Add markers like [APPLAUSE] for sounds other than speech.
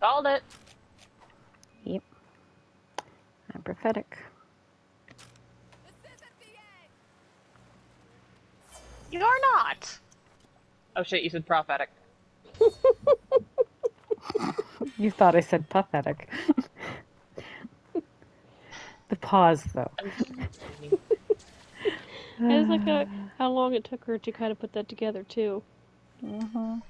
Called it. Yep. I'm prophetic. You're not. Oh shit! You said prophetic. [LAUGHS] You thought I said pathetic. [LAUGHS] the pause, though. [LAUGHS] I was like, a, how long it took her to kind of put that together too. Mhm.